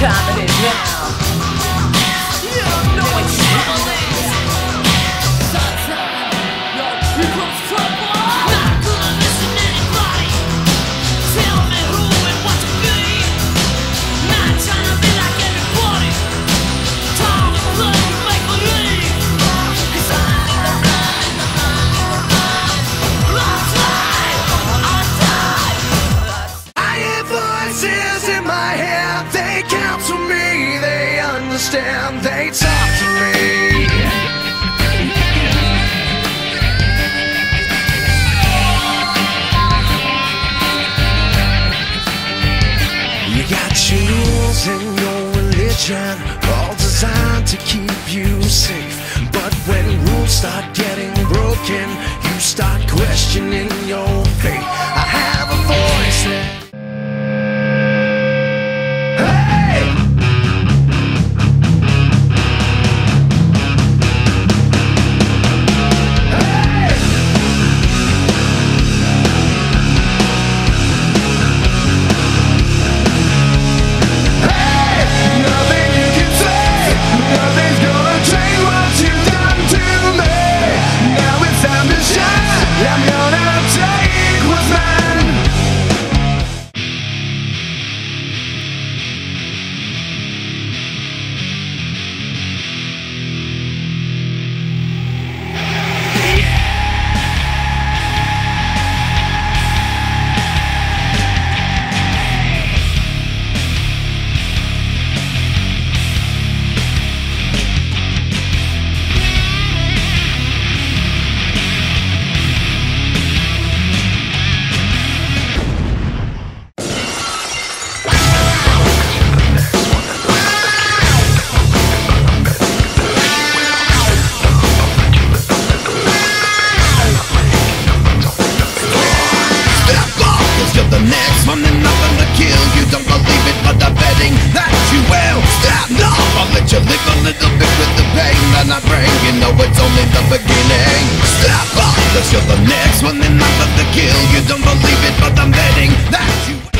time. next. One and nothing to kill. You don't believe it, but I'm betting that you will. Stop, no! I'll let you live a little bit with the pain that I bring. You know it's only the beginning. Stop, cause you're the next. One and nothing to kill. You don't believe it, but I'm betting that you will.